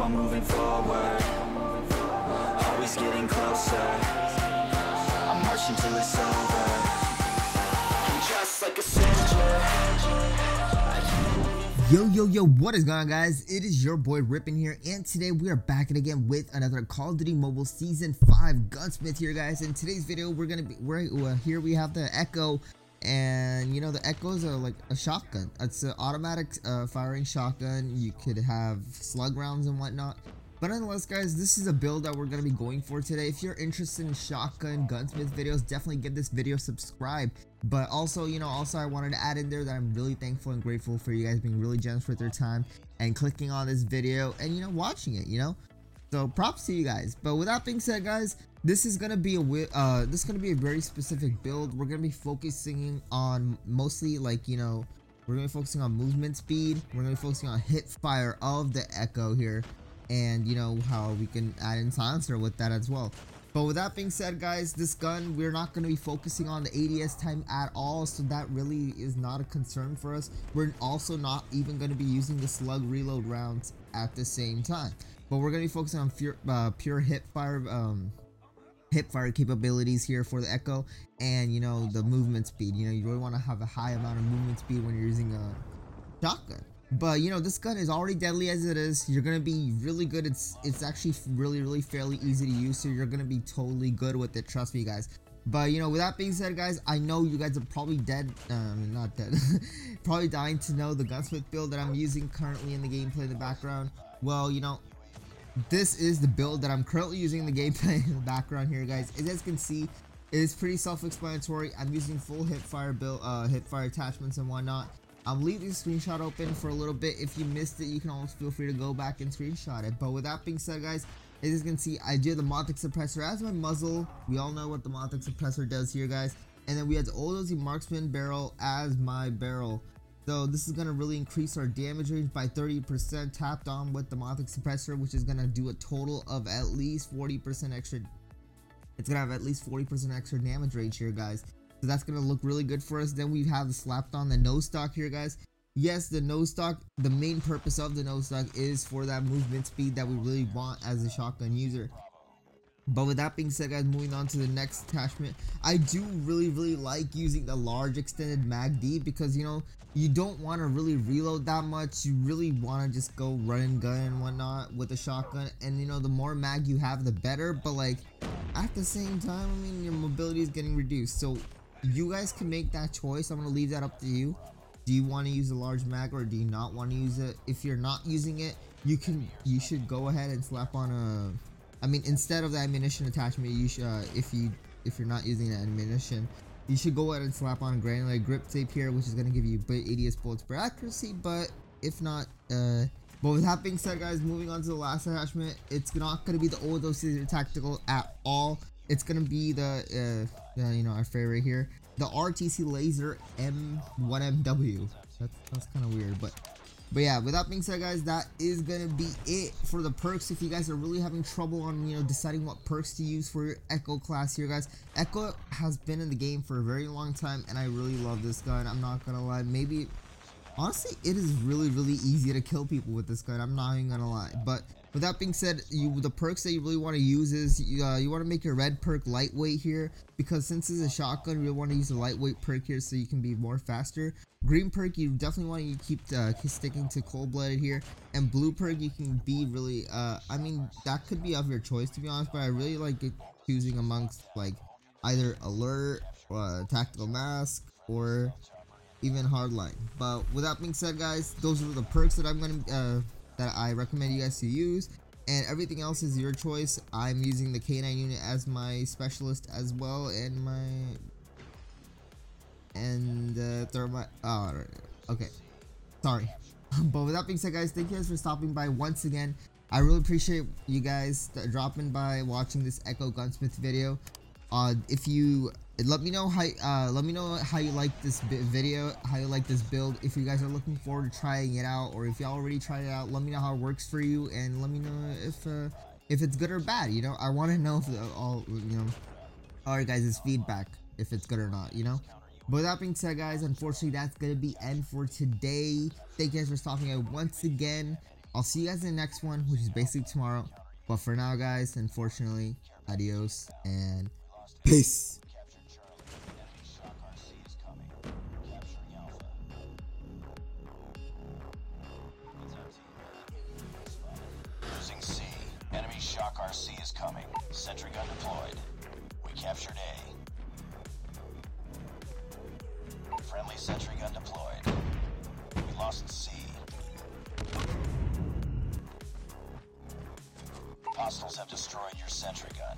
on moving forward Always getting closer I'm marching till it's over I'm just like a soldier Yo, yo, yo, what is going on, guys? It is your boy Rippin here, and today we are back again with another Call of Duty Mobile Season 5 Gunsmith here, guys. In today's video, we're gonna be, we're, uh, here we have the Echo, and you know, the Echoes are like a shotgun. It's an automatic uh, firing shotgun. You could have slug rounds and whatnot. But nonetheless, guys, this is a build that we're going to be going for today. If you're interested in shotgun gunsmith videos, definitely give this video subscribe. But also, you know, also I wanted to add in there that I'm really thankful and grateful for you guys being really generous with your time and clicking on this video and, you know, watching it, you know? So props to you guys. But with that being said, guys, this is gonna be a uh, this is gonna be a very specific build. We're gonna be focusing on mostly like you know we're gonna be focusing on movement speed. We're gonna be focusing on hip fire of the Echo here and you know how we can add in silencer with that as well but with that being said guys this gun we're not going to be focusing on the ads time at all so that really is not a concern for us we're also not even going to be using the slug reload rounds at the same time but we're going to be focusing on pure, uh, pure hip fire um, hip fire capabilities here for the echo and you know the movement speed you know you really want to have a high amount of movement speed when you're using a shotgun but you know, this gun is already deadly as it is. You're gonna be really good. It's it's actually really really fairly easy to use, so you're gonna be totally good with it. Trust me, guys. But you know, with that being said, guys, I know you guys are probably dead. Um, not dead. probably dying to know the gunsmith build that I'm using currently in the gameplay in the background. Well, you know, this is the build that I'm currently using in the gameplay in the background here, guys. As you guys can see, it is pretty self-explanatory. I'm using full hip fire build, uh, hip fire attachments and whatnot. I'll leave the screenshot open for a little bit. If you missed it, you can always feel free to go back and screenshot it. But with that being said, guys, as you can see, I did the Monolithic Suppressor as my muzzle. We all know what the Monolithic Suppressor does here, guys. And then we had the OWC Marksman barrel as my barrel. So this is going to really increase our damage range by 30% tapped on with the Monolithic Suppressor, which is going to do a total of at least 40% extra. It's going to have at least 40% extra damage range here, guys. So that's going to look really good for us. Then we have the slapped on the no stock here, guys. Yes, the no stock, the main purpose of the no stock is for that movement speed that we really want as a shotgun user. But with that being said, guys, moving on to the next attachment, I do really, really like using the large extended mag D because, you know, you don't want to really reload that much. You really want to just go run and gun and whatnot with a shotgun. And, you know, the more mag you have, the better. But, like, at the same time, I mean, your mobility is getting reduced. So, you guys can make that choice. I'm going to leave that up to you. Do you want to use a large mag or do you not want to use it? If you're not using it, you can you should go ahead and slap on a I mean instead of the ammunition attachment, you should uh, if you if you're not using the ammunition, you should go ahead and slap on granular grip tape here, which is going to give you 80 bullets per accuracy, but if not uh but with that being said, guys, moving on to the last attachment, it's not going to be the old OC tactical at all. It's going to be the uh, uh, you know, our favorite here. The RTC Laser M1MW. That's, that's kind of weird, but but yeah, with that being said, guys, that is gonna be it for the perks. If you guys are really having trouble on, you know, deciding what perks to use for your Echo class here, guys, Echo has been in the game for a very long time, and I really love this gun. I'm not gonna lie. Maybe, honestly, it is really, really easy to kill people with this gun. I'm not even gonna lie. But with that being said, you the perks that you really want to use is you, uh, you want to make your red perk lightweight here because since it's a shotgun, you want to use a lightweight perk here so you can be more faster. Green perk, you definitely want to keep uh, sticking to cold-blooded here, and blue perk, you can be really. Uh, I mean, that could be of your choice to be honest, but I really like choosing amongst like either alert, uh, tactical mask, or even hardline. But with that being said, guys, those are the perks that I'm gonna uh, that I recommend you guys to use and everything else is your choice. I'm using the K9 unit as my specialist as well and my and uh, thermite. Oh, okay. Sorry. but with that being said, guys, thank you guys for stopping by once again. I really appreciate you guys dropping by watching this Echo Gunsmith video. Uh, if you let me know how uh, let me know how you like this video how you like this build. If you guys are looking forward to trying it out or if you already tried it out let me know how it works for you and let me know if uh, if it's good or bad you know? I want to know if the, all you know all right guys' feedback if it's good or not you know? But that being said guys unfortunately that's gonna be end for today. Thank you guys for stopping out once again. I'll see you guys in the next one which is basically tomorrow. But for now guys unfortunately adios and peace. RC is coming. Sentry gun deployed. We captured A. Friendly sentry gun deployed. We lost C. Hostiles have destroyed your sentry gun.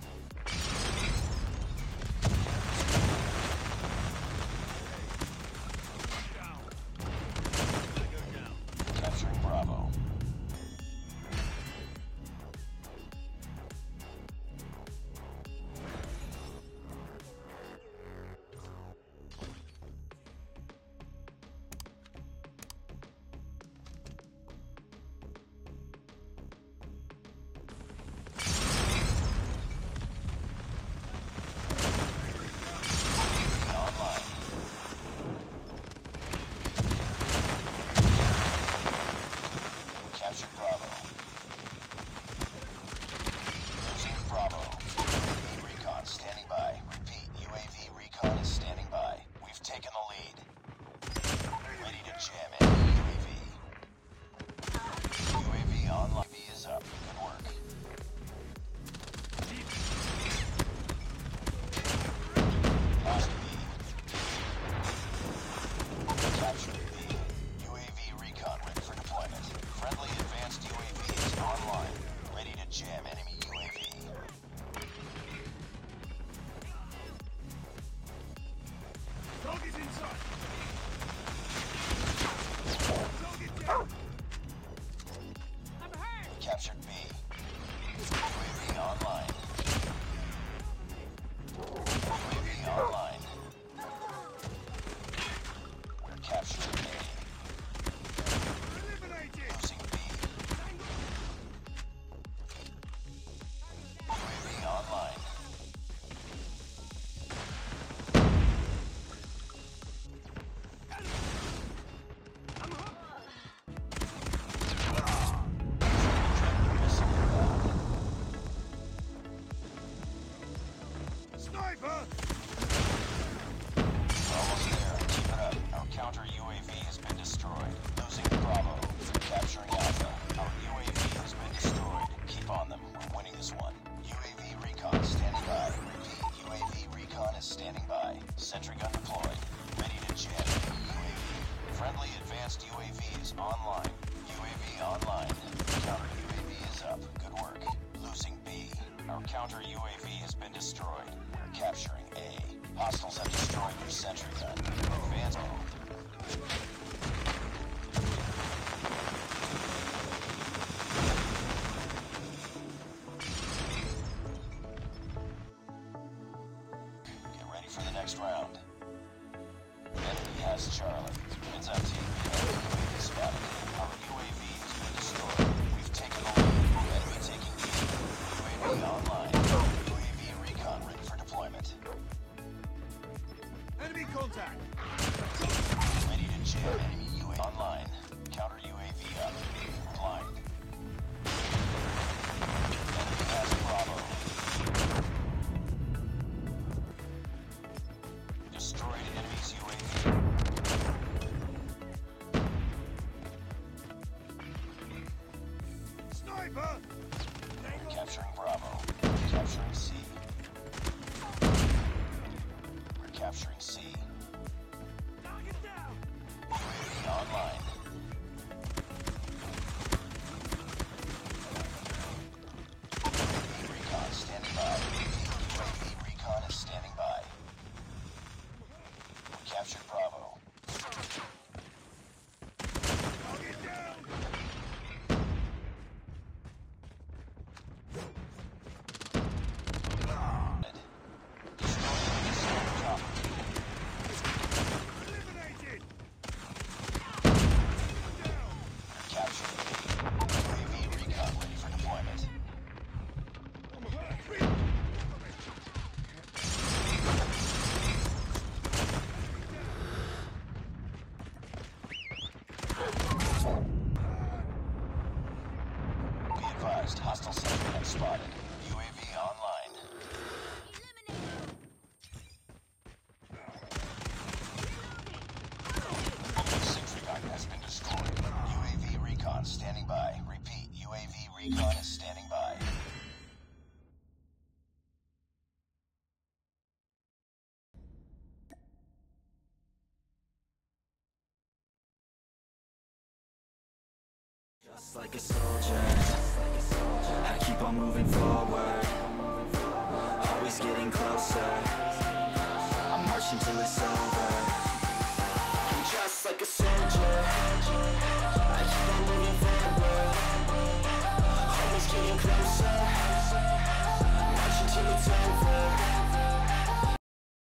centering recon is standing by. Just like a soldier, I keep on moving forward.